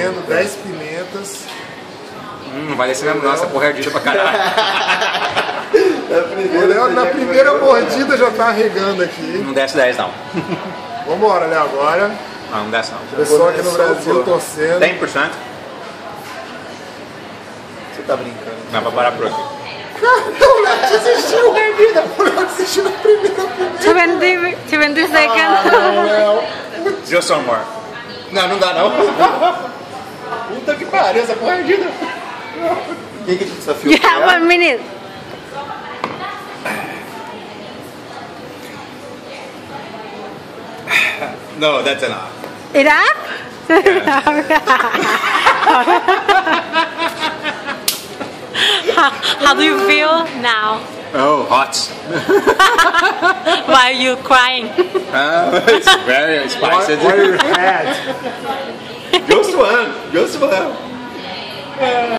comendo 10 pimentas. Hum, não vai descer mesmo não, essa porra é ardida pra caralho. O Léo na primeira mordida já tá arregando aqui. Não desce 10 não. Vambora, Léo, agora. Não, não desce não. O pessoal aqui no Brasil torcendo. 100%. Você tá brincando. Dá pra parar por aqui. O Léo desistiu, vida. O Léo desistiu na primeira pimenta. 20, 20 Ah, seconds. não, Léo. Just one more. Não, não dá não. Puta que pariu, essa porra é ardida. Quem que te desafiou? You have one minute. No, that's enough. Enough? how, how do you feel now Oh, hot. Why are you crying? Uh, it's very spicy. What are 연습 안 연습 안